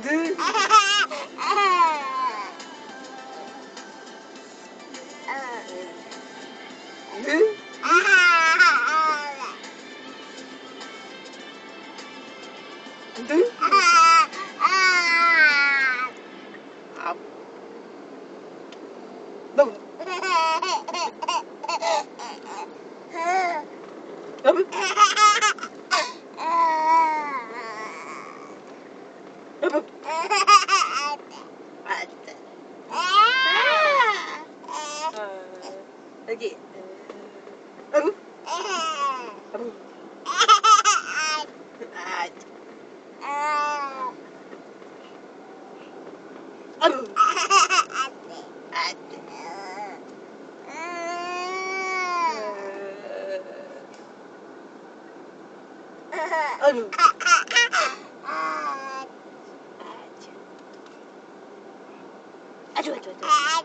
네. 네. 네. 아. 너. 여 아. 어, 여기. 여보. 여보. 아, 아유. 아, 아유. 아주 아주 아주. 아,